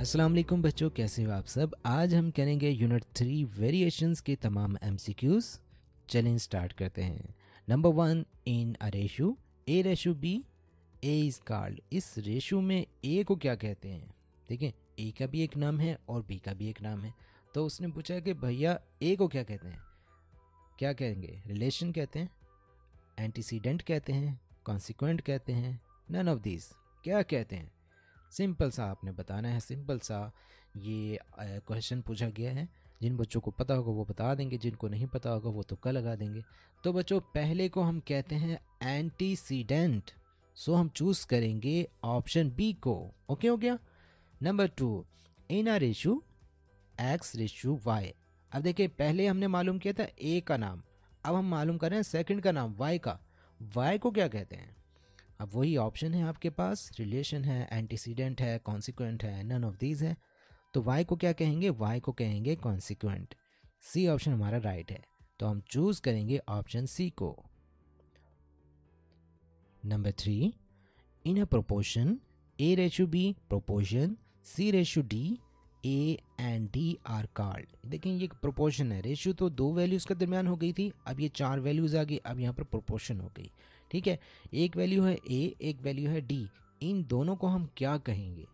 अस्सलाम वालेकुम बच्चों, कैसे हो आप सब? आज हम करेंगे यूनिट थ्री वेरिएशंस के तमाम एम सी क्यूज़ चलें स्टार्ट करते हैं। Number one in a ratio a ratio b a is called इस रेशू में ए को क्या कहते हैं? ठीक है ए का भी एक नाम है और बी का भी एक नाम है। तो उसने पूछा कि भैया ए को क्या कहते हैं? क्या कहेंगे? रिलेशन कहते हैं एंटीसीडेंट कहते हैं कॉन्सिक्वेंट कहते हैं नन ऑफ़ दिस क्या कहते हैं? सिंपल सा आपने बताना है, सिंपल सा ये क्वेश्चन पूछा गया है। जिन बच्चों को पता होगा वो बता देंगे, जिनको नहीं पता होगा वो तुक्का लगा देंगे। तो बच्चों, पहले को हम कहते हैं एंटीसीडेंट सो हम चूज़ करेंगे ऑप्शन बी को। ओके हो गया? Number two in a ratio x ratio y अब देखिए, पहले हमने मालूम किया था ए का नाम। अब हम मालूम कर रहे हैं सेकंड का नाम वाई का। वाई को क्या कहते हैं? अब वही ऑप्शन है आपके पास रिलेशन है एंटीसीडेंट है कॉन्सिक्वेंट है नन ऑफ़ दीज है। तो वाई को क्या कहेंगे? वाई को कहेंगे कॉन्सिक्वेंट सी ऑप्शन हमारा राइट है। तो हम चूज़ करेंगे ऑप्शन सी को। Number three in a proportion a ratio b proportion c ratio d a and d are called देखें, ये प्रोपोर्शन है। रेशियो तो दो वैल्यूज़ के दरमियान हो गई थी, अब ये चार वैल्यूज़ आ गई, अब यहाँ पर प्रोपोर्शन हो गई। ठीक है? एक वैल्यू है ए एक वैल्यू है डी इन दोनों को हम क्या कहेंगे?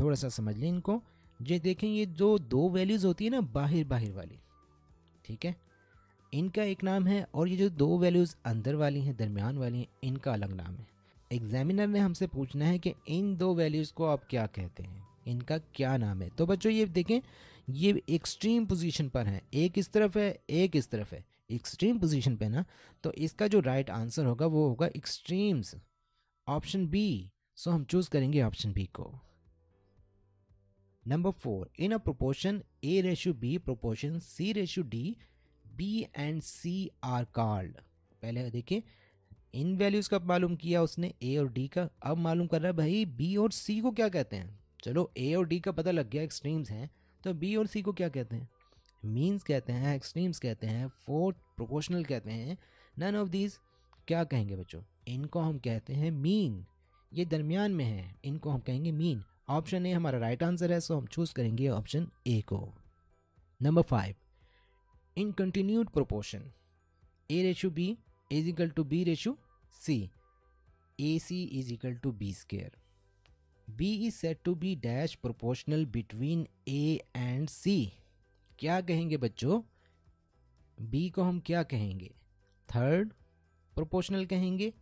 थोड़ा सा समझ लें इनको। ये देखें, ये जो दो वैल्यूज़ होती है ना, बाहर बाहर वाली, ठीक है? इनका एक नाम है और ये जो दो वैल्यूज़ अंदर वाली हैं, दरमियान वाली हैं, इनका अलग नाम है। एग्जामिनर ने हमसे पूछना है कि इन दो वैल्यूज़ को आप क्या कहते हैं? इनका क्या नाम है? तो बच्चों, ये देखें, ये एक्सट्रीम पोजीशन पर है। एक इस तरफ़ है? एक इस तरफ़ है? एक्सट्रीम पोजीशन पे ना तो इसका जो राइट right आंसर होगा, वो होगा एक्सट्रीम्स ऑप्शन बी सो हम चूज़ करेंगे ऑप्शन बी को. Number four in a proportion a ratio b proportion c ratio d b and c are called पहले देखिए, इन वैल्यूज़ का मालूम किया उसने? ए और डी का? अब मालूम कर रहा है भाई बी और सी को क्या कहते हैं? चलो ए और डी का पता लग गया एक्सट्रीम्स हैं तो बी और सी को क्या कहते हैं? मीन्स कहते हैं एक्सट्रीम्स कहते हैं फोर्थ प्रोपोर्शनल कहते हैं नन ऑफ़ दीज क्या कहेंगे बच्चों? इनको हम कहते हैं मीन ये दरमियान में है, इनको हम कहेंगे मीन ऑप्शन ए हमारा राइट आंसर है सो हम चूज़ करेंगे ऑप्शन ए को. Number five in continued proportion a ratio b is equal to b ratio c a c is equal to b square b is said to be dash proportional between a and c क्या कहेंगे बच्चों? B को हम क्या कहेंगे? Third proportional कहेंगे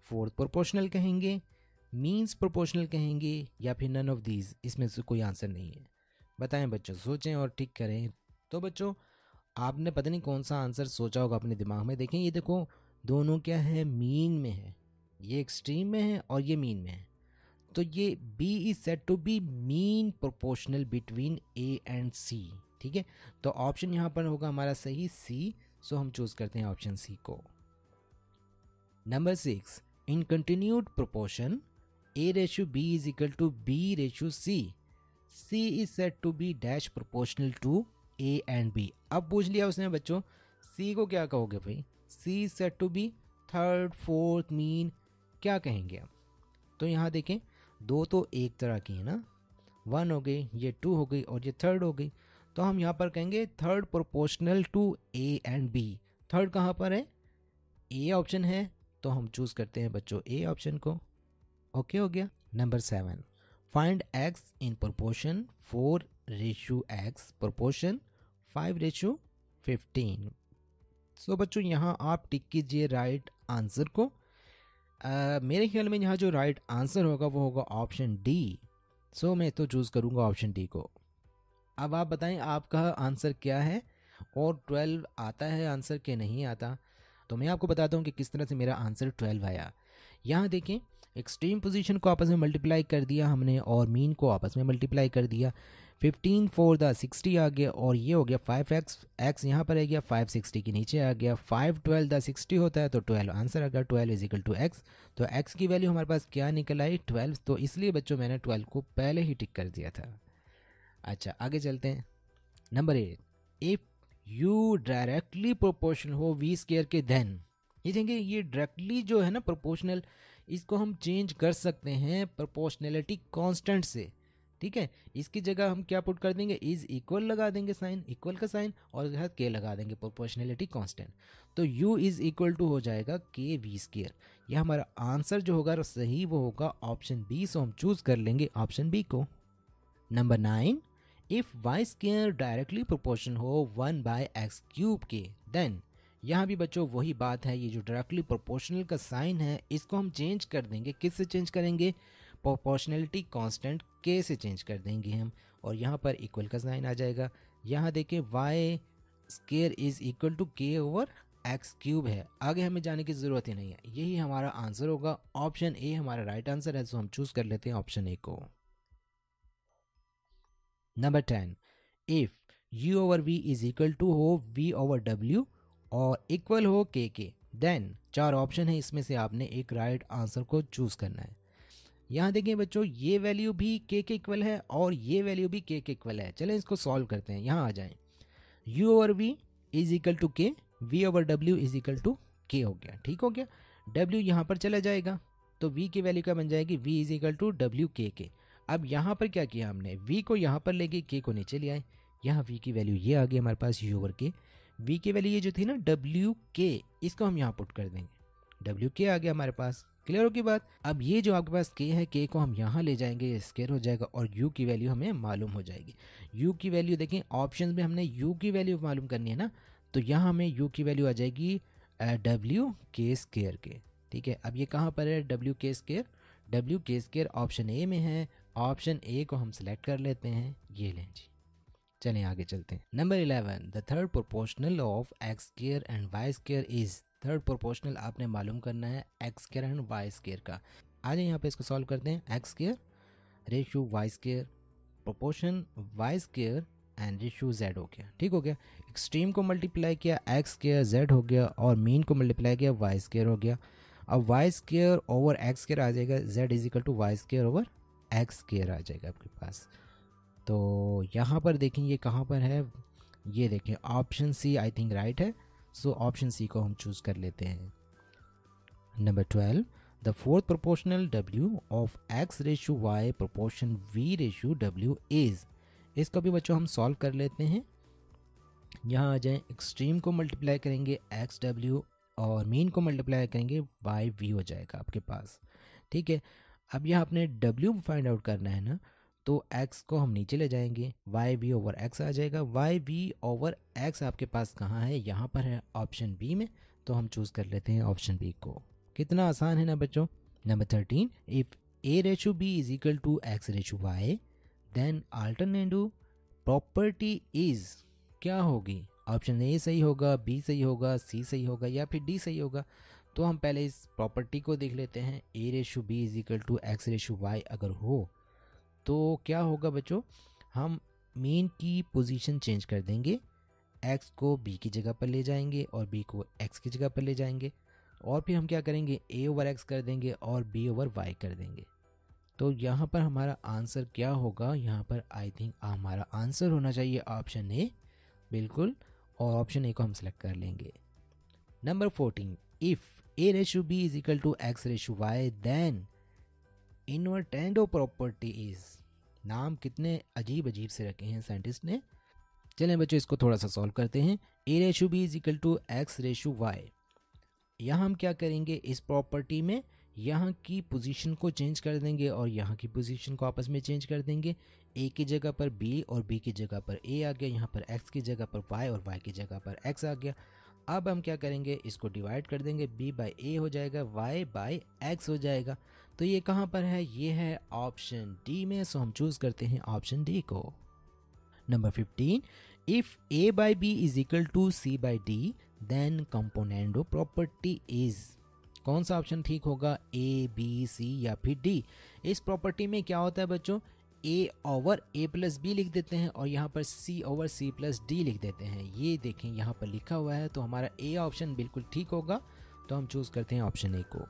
fourth proportional कहेंगे means proportional कहेंगे, या फिर नन ऑफ़ दीज इसमें से कोई आंसर नहीं है। बताएँ बच्चों, सोचें और ठीक करें। तो बच्चों, आपने पता नहीं कौन सा आंसर सोचा होगा अपने दिमाग में? देखें, ये देखो, दोनों क्या है? मीन में है। ये एक्सट्रीम में है और ये मीन में है। तो ये b is said to be mean proportional between a and c ठीक है? तो ऑप्शन यहाँ पर होगा हमारा सही सी सो हम चूज़ करते हैं ऑप्शन सी को। Number six in continued proportion a ratio b is equal to b ratio c c is said to be dash proportional to a and b अब पूछ लिया उसने बच्चों सी को क्या कहोगे भाई? C said to be third fourth mean क्या कहेंगे आप तो यहाँ देखें, दो तो एक तरह की है ना? वन हो गई, ये टू हो गई, और ये थर्ड हो गई। तो हम यहाँ पर कहेंगे third proportional to a and b third कहाँ पर है? ए ऑप्शन है तो हम चूज़ करते हैं बच्चों ए ऑप्शन को। ओके हो गया। Number seven find x in proportion four ratio x proportion five ratio fifteen so बच्चों यहाँ आप टिक कीजिए राइट आंसर को। आ, मेरे ख्याल में यहाँ जो राइट आंसर होगा वो होगा ऑप्शन डी सो मैं तो चूज़ करूँगा ऑप्शन डी को। अब आप बताएँ, आपका आंसर क्या है? और ट्वेल्व आता है आंसर के नहीं आता? तो मैं आपको बताता हूँ कि किस तरह से मेरा आंसर ट्वेल्व आया। यहाँ देखें एक्सट्रीम पोजीशन को आपस में मल्टीप्लाई कर दिया हमने और मीन को आपस में मल्टीप्लाई कर दिया। 15 फोर द 60 आ गया और ये हो गया 5 एक्स एक्स यहाँ पर आ गया 5 60 के नीचे आ गया। 5 12 द 60 होता है तो 12 आंसर आ गया। 12 इज़ इक्वल टू एक्स तो एक्स की वैल्यू हमारे पास क्या निकल आई? 12 तो इसलिए बच्चों मैंने 12 को पहले ही टिक कर दिया था। अच्छा आगे चलते हैं। Number eight if u directly proportional हो वी स्केयर के देन ये देखेंगे, ये डायरेक्टली जो है ना प्रोपोर्शनल इसको हम चेंज कर सकते हैं प्रोपोर्शनलिटी कांस्टेंट से। ठीक है? इसकी जगह हम क्या पुट कर देंगे? इज़ इक्वल लगा देंगे साइन इक्वल का साइन, और साथ के लगा देंगे प्रोपोर्शनलिटी कांस्टेंट तो u इज़ इक्वल टू हो जाएगा के वी स्केयर यह हमारा आंसर जो होगा, सही वो होगा ऑप्शन बी सो हम चूज़ कर लेंगे ऑप्शन बी को। Number nine if y square directly proportion हो वन बाय एक्स क्यूब के देन यहाँ भी बच्चों वही बात है, ये जो डायरेक्टली प्रोपोर्शनल का साइन है, इसको हम चेंज कर देंगे। किस से चेंज करेंगे? प्रोपोर्शनलिटी कांस्टेंट के से चेंज कर देंगे हम, और यहाँ पर इक्वल का साइन आ जाएगा। यहाँ देखें y square is equal to k over x cube है। आगे हमें जाने की ज़रूरत ही नहीं है। यही हमारा आंसर होगा। ऑप्शन ए हमारा राइट आंसर है तो हम चूज़ कर लेते हैं ऑप्शन ए को। Number ten if u over v is equal to हो वी ओवर डब्ल्यू और इक्वल हो के के देन चार ऑप्शन है, इसमें से आपने एक राइट आंसर को चूज़ करना है। यहाँ देखिए बच्चों, ये वैल्यू भी के के इक्वल है और ये वैल्यू भी के के इक्वल है। चलें इसको सॉल्व करते हैं, यहाँ आ जाएँ। u over v is equal to k v over W is equal to के हो गया, ठीक हो गया? w यहाँ पर चला जाएगा तो v की वैल्यू क्या बन जाएगी? v is equal to W के के अब यहाँ पर क्या किया हमने? वी को यहाँ पर लेके के को नीचे ले आए। यहाँ वी की वैल्यू ये आ गई हमारे पास, u ओवर के वी की वैल्यू ये जो थी ना डब्ल्यू के इसको हम यहाँ पुट कर देंगे। डब्ल्यू के आ गया हमारे पास। क्लियर होगी बात? अब ये जो आपके पास के है के को हम यहाँ ले जाएँगे स्केयर हो जाएगा और यू की वैल्यू हमें मालूम हो जाएगी। यू की वैल्यू देखें ऑप्शन में हमने यू की वैल्यू मालूम करनी है ना तो यहाँ हमें यू की वैल्यू आ जाएगी डब्ल्यू के स्केयर के ठीक है? अब ये कहाँ पर है? W K square W K square option A में है। ऑप्शन ए को हम सिलेक्ट कर लेते हैं। ये लें जी। चलें आगे चलते हैं। Number eleven, the third proportional of x square and y square is, third proportional आपने मालूम करना है x square and y square का। आ जाए यहाँ पे इसको सॉल्व करते हैं। X square ratio y square proportion y square and ratio z हो गया। ठीक हो गया? एक्सट्रीम को मल्टीप्लाई किया, एक्स स्केयर जेड हो गया और मीन को मल्टीप्लाई किया, वाई स्केयर हो गया। अब y square over x square आ जाएगा, z is equal to y square over x square आ जाएगा आपके पास। तो यहाँ पर देखें, ये कहाँ पर है? ये देखें option c I think right है। सो ऑप्शन सी को हम चूज़ कर लेते हैं। Number twelve the fourth proportional W of X ratio Y proportion V ratio W is इसको भी बच्चों हम सॉल्व कर लेते हैं। यहाँ आ जाएँ एक्सट्रीम को मल्टीप्लाई करेंगे एक्स डब्ल्यू और मीन को मल्टीप्लाई करेंगे वाई वी हो जाएगा आपके पास। ठीक है? अब यहाँ आपने डब्ल्यू फाइंड आउट करना है ना तो x को हम नीचे ले जाएँगे। वाई वी ओवर एक्स आ जाएगा। वाई वी ओवर एक्स आपके पास कहाँ है? यहाँ पर है ऑप्शन बी में। तो हम चूज़ कर लेते हैं ऑप्शन बी को। कितना आसान है ना बच्चों? Number thirteen if A ratio B is equal to X ratio Y then alternative property is क्या होगी? ऑप्शन ए सही होगा बी सही होगा सी सही होगा, या फिर डी सही होगा। तो हम पहले इस प्रॉपर्टी को देख लेते हैं। A ratio B is equal to X ratio Y अगर हो तो क्या होगा बच्चों? हम मीन की पोजीशन चेंज कर देंगे। एक्स को बी की जगह पर ले जाएँगे और बी को एक्स की जगह पर ले जाएँगे। और फिर हम क्या करेंगे? ए ओवर एक्स कर देंगे और बी ओवर वाई कर देंगे। तो यहाँ पर हमारा आंसर क्या होगा? यहाँ पर आई थिंक हमारा आंसर होना चाहिए ऑप्शन ए बिल्कुल। और ऑप्शन ए को हम सेलेक्ट कर लेंगे। Number fourteen if A ratio B is equal to X ratio Y then invertendo property is नाम कितने अजीब अजीब से रखे हैं साइंटिस्ट ने। चलें बच्चों, इसको थोड़ा सा सॉल्व करते हैं। A ratio B is equal to X ratio Y यहाँ हम क्या करेंगे? इस प्रॉपर्टी में यहाँ की पोजीशन को चेंज कर देंगे और यहाँ की पोजीशन को आपस में चेंज कर देंगे। ए की जगह पर बी और बी की जगह पर ए आ गया, यहाँ पर एक्स की जगह पर वाई और वाई की जगह पर एक्स आ गया। अब हम क्या करेंगे? इसको डिवाइड कर देंगे। बी बाई ए हो जाएगा वाई बाई एक्स हो जाएगा। तो ये कहाँ पर है? ये है ऑप्शन डी में। सो हम चूज़ करते हैं ऑप्शन डी को। Number fifteen if A by B is equal to C by D then componendo property is कौन सा ऑप्शन ठीक होगा? ए बी सी या फिर डी इस प्रॉपर्टी में क्या होता है बच्चों? A over A plus B लिख देते हैं और यहाँ पर C over C plus D लिख देते हैं। ये देखें, यहाँ पर लिखा हुआ है तो हमारा ए ऑप्शन बिल्कुल ठीक होगा तो हम चूज़ करते हैं ऑप्शन ए को।